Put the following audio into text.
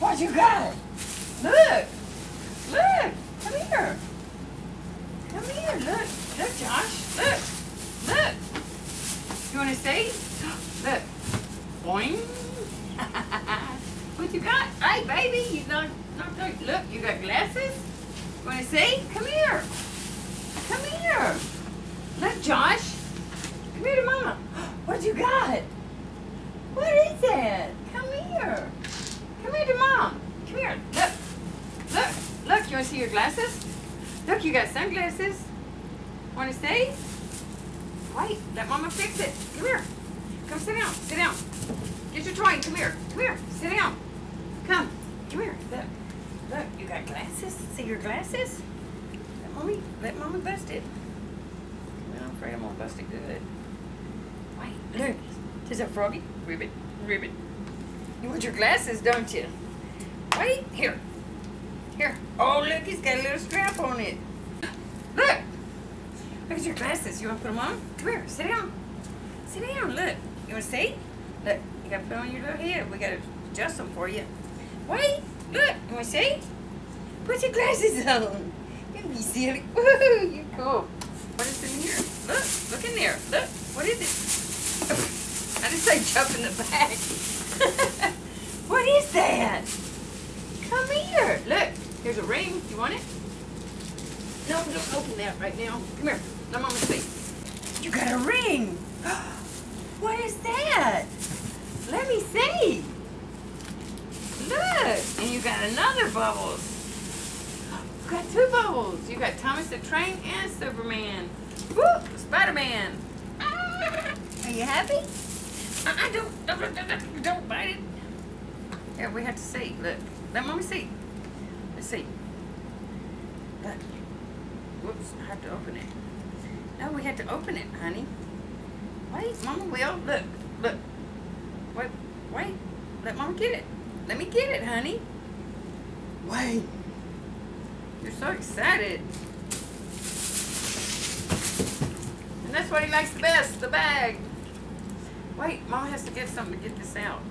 What you got? Look. Look. Come here. Come here. Look. Look, Josh. Look. Look. You want to see? Look. Boing. what you got? Hey, baby. You not, not, not, look, you got glasses? You want to see? Come here. Come here. Look, Josh. Come here to Mama. What you got? What is that? Come here. Come here to Mom. Come here. Look. Look. Look. You want to see your glasses? Look, you got sunglasses. Want to see? Wait. Let Mama fix it. Come here. Come sit down. Sit down. Get your toy. Come here. Come here. Sit down. Come. Come here. Look. Look. You got glasses? See your glasses? Let Mommy. Let Mama bust it. Well, I'm afraid I'm gonna bust it good. Wait, look. Is that Froggy? Ribbit, ribbit. You want your glasses, don't you? Wait, here. Here. Oh, look, he's got a little strap on it. Look. Look at your glasses. You want to put them on? Come here. Sit down. Sit down. Look. You want to see? Look. You got to put on your little head. We got to adjust them for you. Wait. Look. You want to see? Put your glasses on. You be silly. Woohoo. You're cool. What is in here? Look. Look in there. Look. What is it? I didn't say jump in the back. what is that? Come here. Look. Here's a ring. You want it? No, don't open that right now. Come here. Let Mama see. You got a ring. What is that? Let me see. Look. And you got another bubbles. You got two bubbles. You got Thomas the Train and Superman. Woo! Spider-Man. Are you happy? Uh-uh, I don't, don't, don't, don't bite it. Yeah, we have to see. Look. Let mommy see. Let's see. But, Whoops, I have to open it. No, we have to open it, honey. Wait, Mama will. Look, look. Wait, wait. Let Mama get it. Let me get it, honey. Wait. You're so excited. And that's what he likes the best, the bag. Wait, Mama has to get something to get this out.